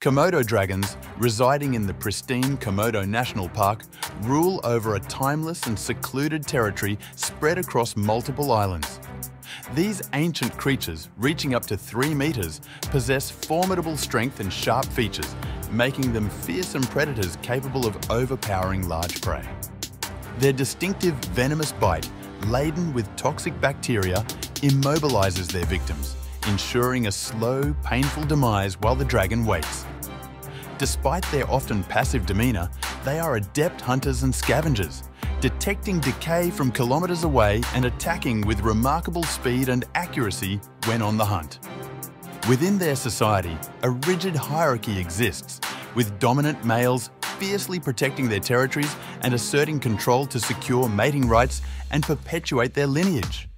Komodo dragons, residing in the pristine Komodo National Park, rule over a timeless and secluded territory spread across multiple islands. These ancient creatures, reaching up to 3 metres, possess formidable strength and sharp features, making them fearsome predators capable of overpowering large prey. Their distinctive venomous bite, laden with toxic bacteria, immobilises their victims, ensuring a slow, painful demise while the dragon waits. Despite their often passive demeanour, they are adept hunters and scavengers, detecting decay from kilometres away and attacking with remarkable speed and accuracy when on the hunt. Within their society, a rigid hierarchy exists, with dominant males fiercely protecting their territories and asserting control to secure mating rights and perpetuate their lineage.